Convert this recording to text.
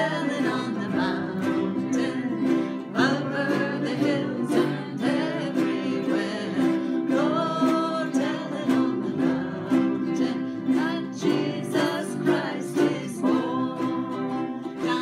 Lebanon.